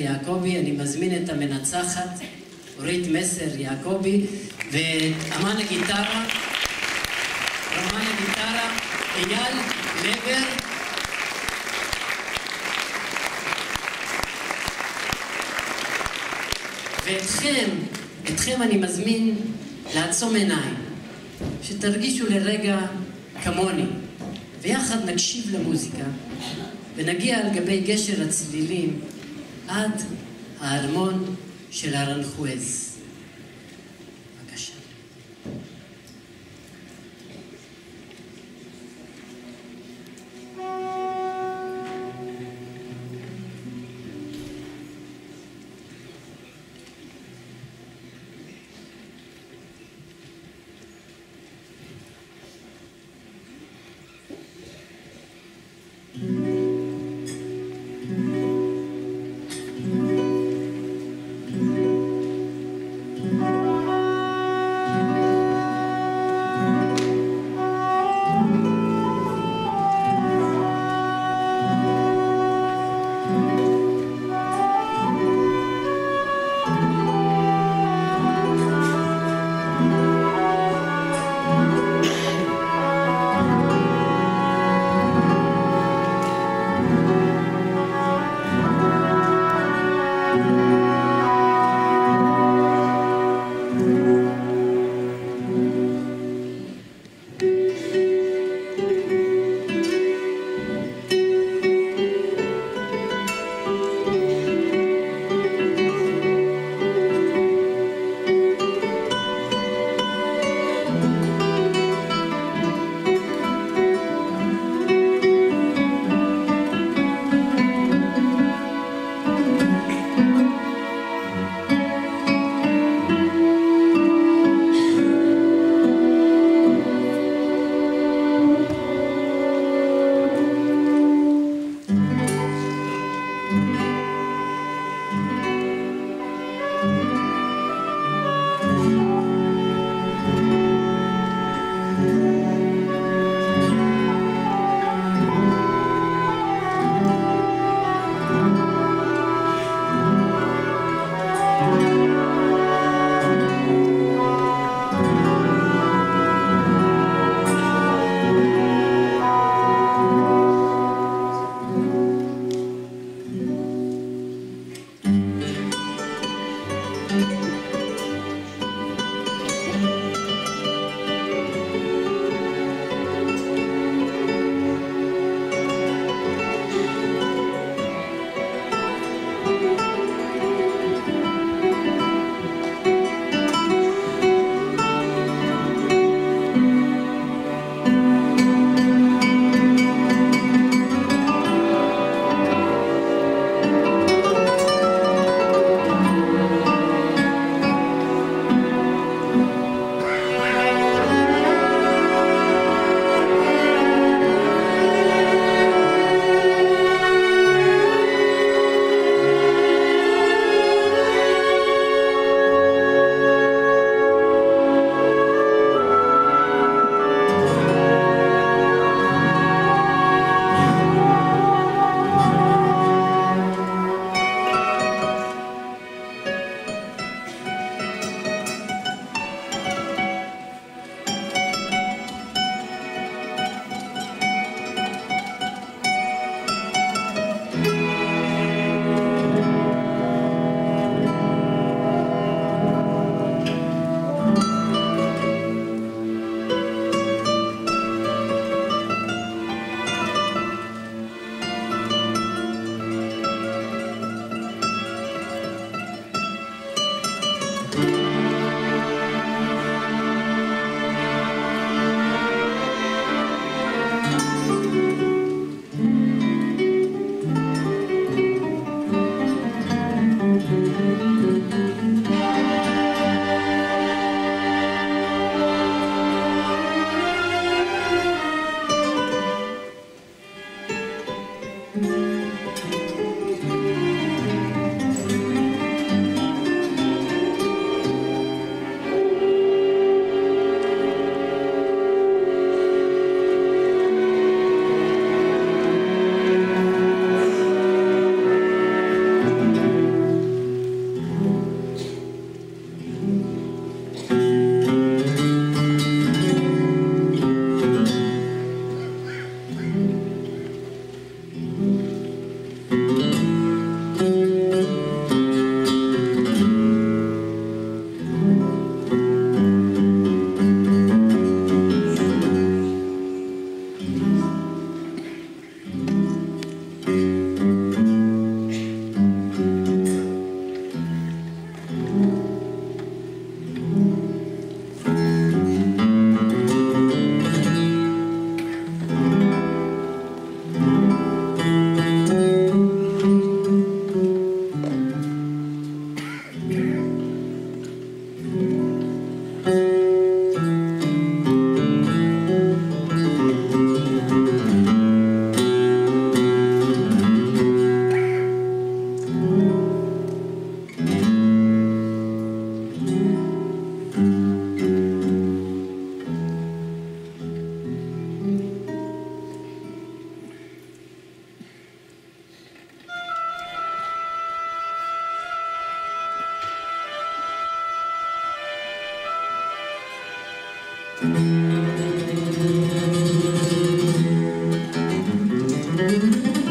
יעקבי, אני מזמין את המנצחת, אורית מסר יעקבי, ואמן הגיטרה, אמן הגיטרה, אייל לבר. ואתכם, אתכם אני מזמין לעצום עיניים, שתרגישו לרגע כמוני, ויחד נקשיב למוזיקה, ונגיע על גבי גשר הצלילים עד הארמון של הרנחואז. Música